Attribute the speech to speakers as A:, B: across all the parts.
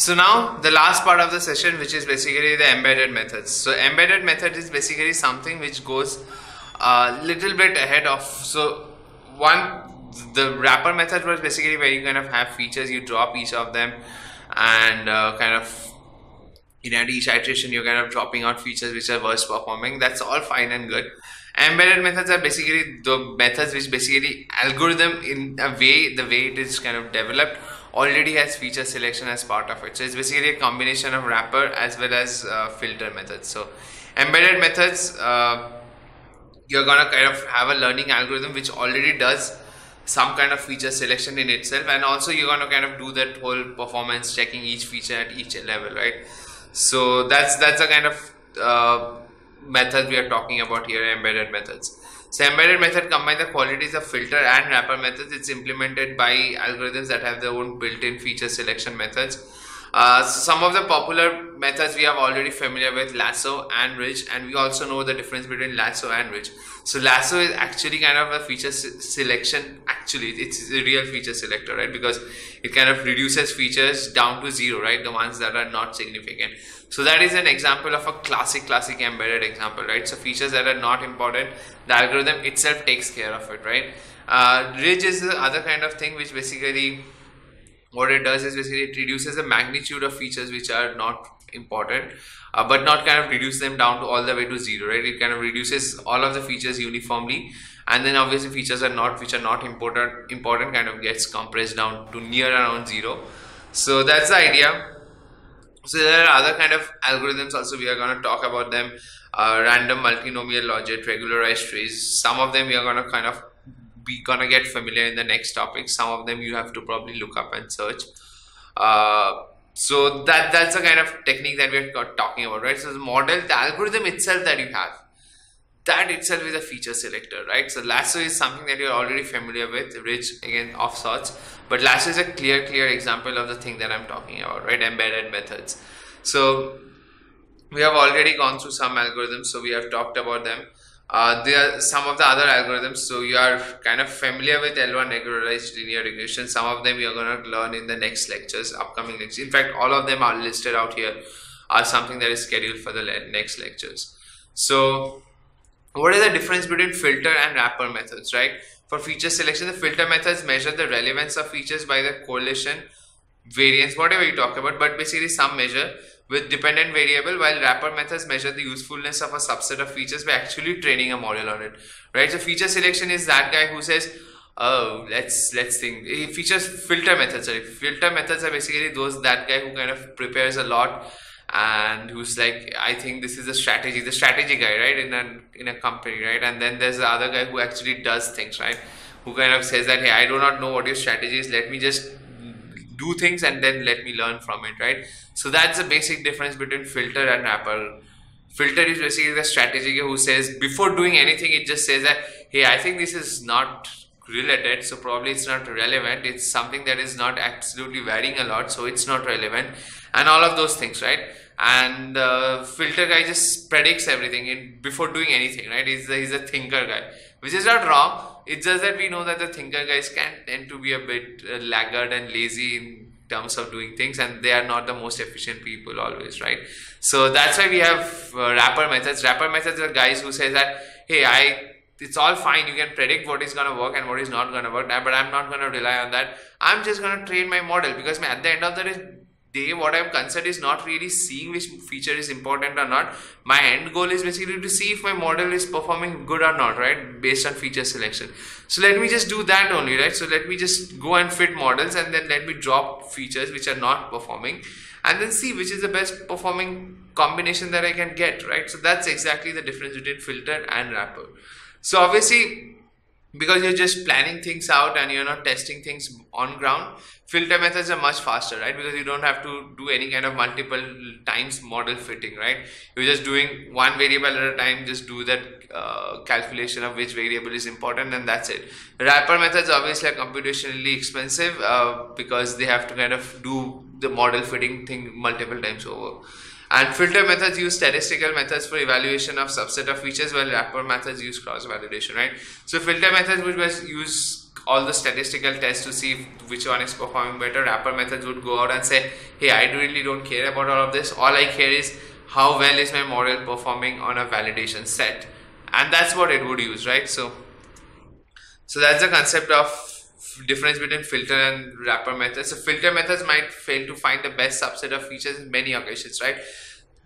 A: So now the last part of the session which is basically the embedded methods. So embedded method is basically something which goes a little bit ahead of so one the wrapper method was basically where you kind of have features you drop each of them and uh, kind of in each iteration you're kind of dropping out features which are worse performing that's all fine and good embedded methods are basically the methods which basically algorithm in a way the way it is kind of developed already has feature selection as part of it. So it's basically a combination of wrapper as well as uh, filter methods. So embedded methods uh, you're gonna kind of have a learning algorithm which already does some kind of feature selection in itself. And also you're to kind of do that whole performance checking each feature at each level right? So that's that's a kind of uh, method we are talking about here embedded methods. So embedded method combine the qualities of filter and wrapper methods. It's implemented by algorithms that have their own built-in feature selection methods uh, some of the popular methods we are already familiar with lasso and ridge and we also know the difference between lasso and ridge. So lasso is actually kind of a feature se selection actually. It's a real feature selector right? Because it kind of reduces features down to zero right? The ones that are not significant. So that is an example of a classic classic embedded example right? So features that are not important the algorithm itself takes care of it right? Uh, ridge is the other kind of thing which basically what it does is basically it reduces the magnitude of features which are not important uh, but not kind of reduce them down to all the way to zero right? It kind of reduces all of the features uniformly and then obviously features are not which are not important important kind of gets compressed down to near around zero. So that's the idea. So there are other kind of algorithms also we are going to talk about them. Uh, random multinomial logit regularized trees some of them we are going to kind of we gonna get familiar in the next topic. Some of them you have to probably look up and search. Uh, so that that's the kind of technique that we're talking about right? So the model the algorithm itself that you have that itself is a feature selector right? So lasso is something that you're already familiar with ridge again of sorts. But lasso is a clear clear example of the thing that i'm talking about right? Embedded methods. So we have already gone through some algorithms so we have talked about them uh, there are some of the other algorithms so you are kind of familiar with L1 regularized linear regression. Some of them you're going to learn in the next lectures upcoming lectures. In fact all of them are listed out here are something that is scheduled for the le next lectures. So what is the difference between filter and wrapper methods right? For feature selection the filter methods measure the relevance of features by the correlation variance whatever you talk about but basically some measure with dependent variable while wrapper methods measure the usefulness of a subset of features by actually training a model on it right? So feature selection is that guy who says oh let's let's think. Features filter methods sorry. Filter methods are basically those that guy who kind of prepares a lot and who's like i think this is a strategy. The strategy guy right in a in a company right? And then there's the other guy who actually does things right? Who kind of says that hey i do not know what your strategy is. Let me just do things and then let me learn from it right? So that's the basic difference between filter and wrapper filter is basically the strategy who says before doing anything it just says that hey i think this is not related so probably it's not relevant. It's something that is not absolutely varying a lot so it's not relevant and all of those things right? And uh, filter guy just predicts everything in before doing anything right? He's he's a thinker guy which is not wrong. It's just that we know that the thinker guys can tend to be a bit uh, laggard and lazy in terms of doing things and they are not the most efficient people always right? So that's why we have uh, wrapper methods. Wrapper methods are guys who say that hey i it's all fine. You can predict what is going to work and what is not going to work but i'm not going to rely on that. I'm just going to train my model because at the end of the day day what i'm concerned is not really seeing which feature is important or not. My end goal is basically to see if my model is performing good or not right based on feature selection. So let me just do that only right? So let me just go and fit models and then let me drop features which are not performing. And then see which is the best performing combination that i can get right? So that's exactly the difference between filter and wrapper. So obviously because you're just planning things out and you're not testing things on ground filter methods are much faster right? Because you don't have to do any kind of multiple times model fitting right? You're just doing one variable at a time just do that uh, calculation of which variable is important and that's it. Wrapper methods obviously are computationally expensive uh, because they have to kind of do the model fitting thing multiple times over and filter methods use statistical methods for evaluation of subset of features while wrapper methods use cross validation, right? So filter methods would use all the statistical tests to see which one is performing better. Wrapper methods would go out and say, hey, I really don't care about all of this. All I care is how well is my model performing on a validation set. And that's what it would use, right? So, so that's the concept of difference between filter and wrapper methods. So filter methods might fail to find the best subset of features in many occasions, right?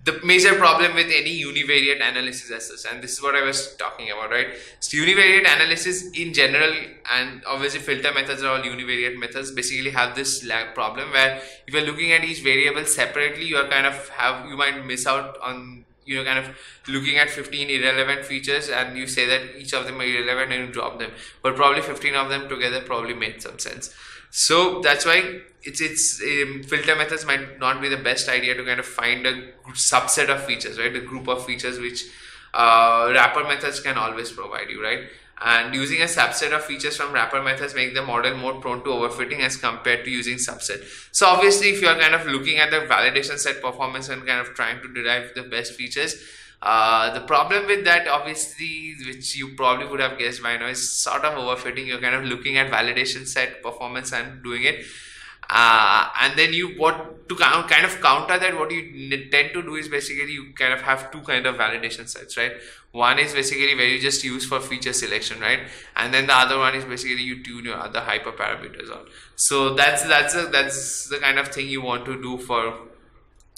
A: the major problem with any univariate analysis as and this is what i was talking about right so univariate analysis in general and obviously filter methods are all univariate methods basically have this lag problem where if you're looking at each variable separately you are kind of have you might miss out on you know kind of looking at 15 irrelevant features and you say that each of them are irrelevant and you drop them but probably 15 of them together probably made some sense so that's why it's it's um, filter methods might not be the best idea to kind of find a subset of features, right? A group of features which uh, wrapper methods can always provide you, right? And using a subset of features from wrapper methods make the model more prone to overfitting as compared to using subset. So obviously, if you are kind of looking at the validation set performance and kind of trying to derive the best features, uh, the problem with that, obviously, which you probably would have guessed by now, is sort of overfitting. You're kind of looking at validation set performance and doing it uh, and then you what to kind of counter that what you tend to do is basically you kind of have two kind of validation sets right? One is basically where you just use for feature selection right? And then the other one is basically you tune your other hyperparameters on. So that's that's a, that's the kind of thing you want to do for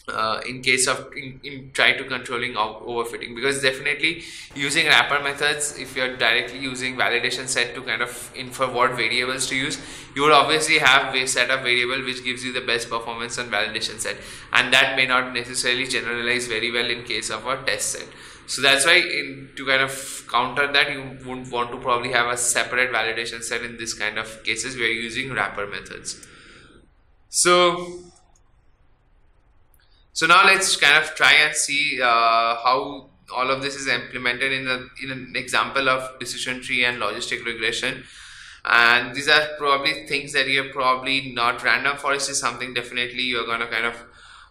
A: uh, in case of in, in try to controlling overfitting. Because definitely using wrapper methods if you're directly using validation set to kind of infer what variables to use you would obviously have a set of variable which gives you the best performance on validation set. And that may not necessarily generalize very well in case of a test set. So that's why in, to kind of counter that you would want to probably have a separate validation set in this kind of cases where you're using wrapper methods. So so now let's kind of try and see uh, how all of this is implemented in, a, in an example of decision tree and logistic regression. And these are probably things that you're probably not random forest is something definitely you're going to kind of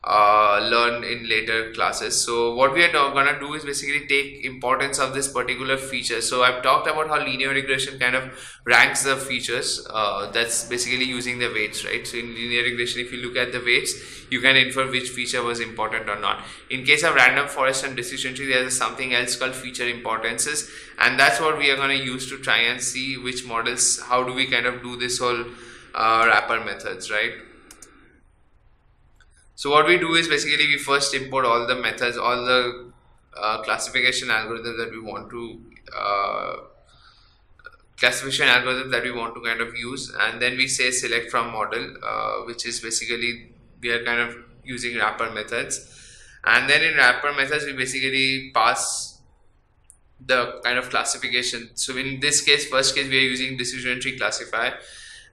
A: uh, learn in later classes. So what we are gonna do is basically take importance of this particular feature. So I've talked about how linear regression kind of ranks the features. Uh, that's basically using the weights, right? So in linear regression, if you look at the weights, you can infer which feature was important or not. In case of random forest and decision tree, there is something else called feature importances, and that's what we are gonna use to try and see which models. How do we kind of do this whole uh, wrapper methods, right? So what we do is basically we first import all the methods, all the uh, classification algorithms that we want to uh, classification algorithm that we want to kind of use. And then we say select from model uh, which is basically we are kind of using wrapper methods. And then in wrapper methods we basically pass the kind of classification. So in this case first case we are using decision tree classifier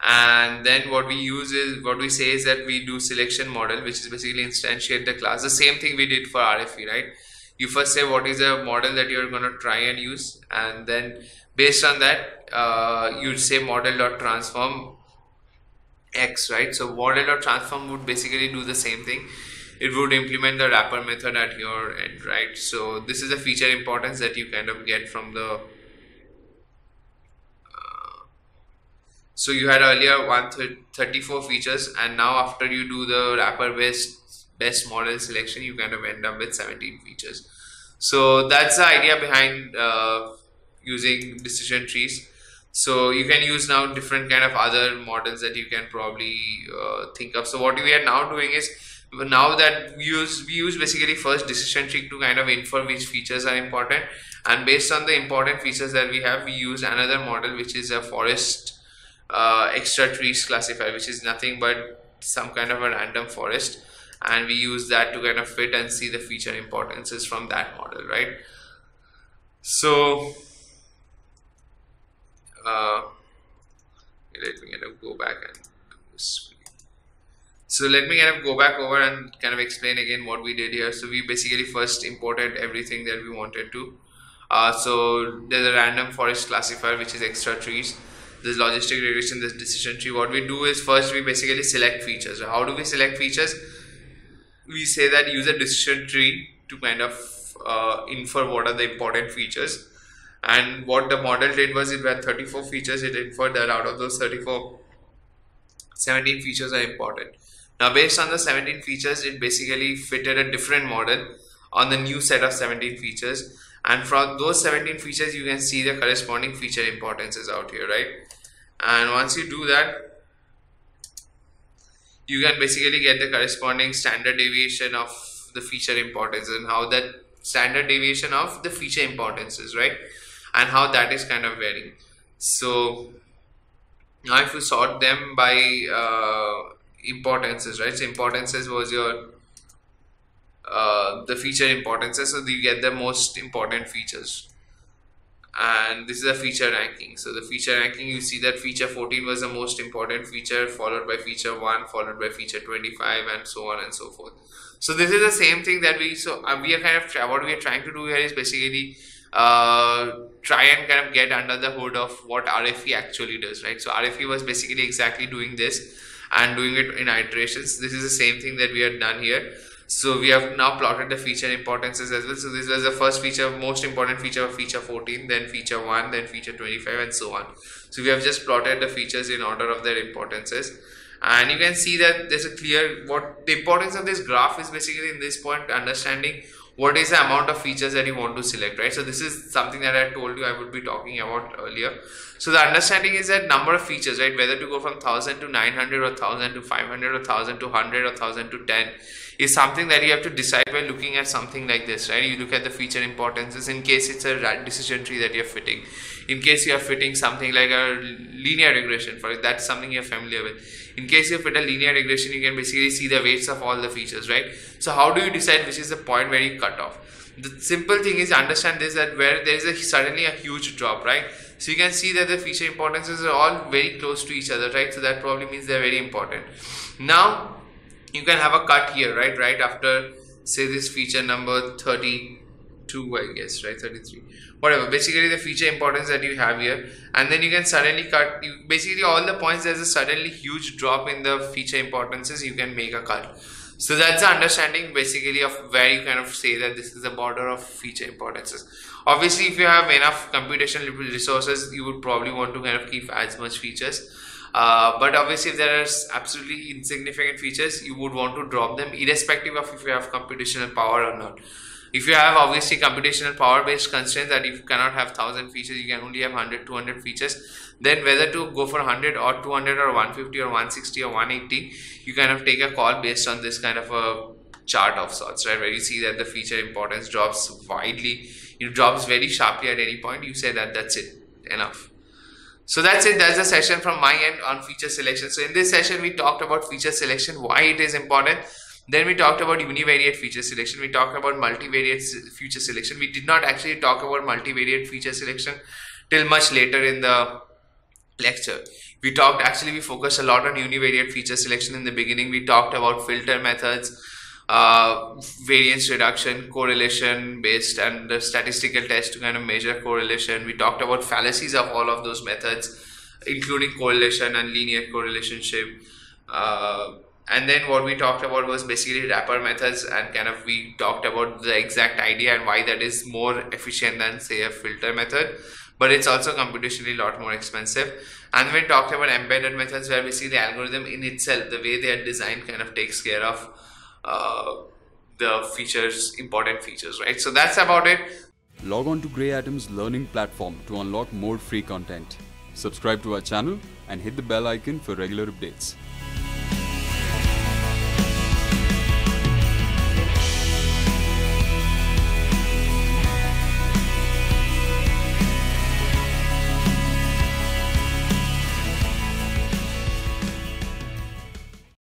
A: and then what we use is what we say is that we do selection model which is basically instantiate the class. The same thing we did for RFE right? You first say what is the model that you're going to try and use and then based on that uh, you say model dot transform x right? So model dot transform would basically do the same thing. It would implement the wrapper method at your end right? So this is a feature importance that you kind of get from the So you had earlier 134 features and now after you do the wrapper based best model selection you kind of end up with 17 features. So that's the idea behind uh, using decision trees. So you can use now different kind of other models that you can probably uh, think of. So what we are now doing is now that we use we use basically first decision tree to kind of infer which features are important and based on the important features that we have we use another model which is a forest uh, extra trees classifier which is nothing but some kind of a random forest. And we use that to kind of fit and see the feature importances from that model right? So uh, let me kind of go back and so let me kind of go back over and kind of explain again what we did here. So we basically first imported everything that we wanted to. Uh, so there's a random forest classifier which is extra trees this logistic regression, this decision tree, what we do is first we basically select features. So how do we select features? We say that use a decision tree to kind of uh, infer what are the important features and what the model did was it had 34 features it inferred that out of those 34 17 features are important now based on the 17 features it basically fitted a different model on the new set of 17 features and from those 17 features you can see the corresponding feature importances out here right? And once you do that you can basically get the corresponding standard deviation of the feature importance and how that standard deviation of the feature importance is right? And how that is kind of varying. So now if you sort them by uh, importances right? So importances was your uh, the feature importances so you get the most important features and this is a feature ranking so the feature ranking you see that feature 14 was the most important feature followed by feature 1 followed by feature 25 and so on and so forth so this is the same thing that we so uh, we are kind of what we are trying to do here is basically uh, try and kind of get under the hood of what RFE actually does, right? So RFE was basically exactly doing this and doing it in iterations. This is the same thing that we have done here. So we have now plotted the feature importances as well. So this was the first feature, most important feature of feature 14, then feature 1, then feature 25 and so on. So we have just plotted the features in order of their importances. And you can see that there's a clear, what the importance of this graph is basically in this point understanding what is the amount of features that you want to select right? So this is something that i told you i would be talking about earlier. So the understanding is that number of features right? Whether to go from 1000 to 900 or 1000 to 500 or 1000 to 100 or 1000 to 10 is something that you have to decide by looking at something like this right? You look at the feature importances in case it's a decision tree that you're fitting. In case you are fitting something like a linear regression for it that's something you're familiar with in case you fit a linear regression you can basically see the weights of all the features right? So how do you decide which is the point where you cut off? The simple thing is understand this that where there is a suddenly a huge drop right? So you can see that the feature importances are all very close to each other right? So that probably means they're very important. Now you can have a cut here right? Right after say this feature number 32 i guess right? 33 whatever. Basically the feature importance that you have here. And then you can suddenly cut you, basically all the points there's a suddenly huge drop in the feature importances you can make a cut. So that's the understanding basically of where you kind of say that this is the border of feature importances. Obviously if you have enough computational resources you would probably want to kind of keep as much features. Uh, but obviously if there are absolutely insignificant features you would want to drop them irrespective of if you have computational power or not if you have obviously computational power based constraints that you cannot have 1000 features you can only have 100 200 features then whether to go for 100 or 200 or 150 or 160 or 180 you kind of take a call based on this kind of a chart of sorts right? Where you see that the feature importance drops widely. It drops very sharply at any point. You say that that's it. Enough. So that's it. That's the session from my end on feature selection. So in this session we talked about feature selection why it is important then we talked about univariate feature selection. We talked about multivariate feature selection. We did not actually talk about multivariate feature selection till much later in the lecture. We talked actually we focused a lot on univariate feature selection in the beginning. We talked about filter methods, uh, variance reduction, correlation based and the statistical test to kind of measure correlation. We talked about fallacies of all of those methods, including correlation and linear correlation. Uh, and then what we talked about was basically wrapper methods and kind of we talked about the exact idea and why that is more efficient than say a filter method. But it's also computationally a lot more expensive. And we talked about embedded methods where we see the algorithm in itself the way they are designed kind of takes care of uh, the features important features right? So that's about it.
B: Log on to GreyAtom's learning platform to unlock more free content. Subscribe to our channel and hit the bell icon for regular updates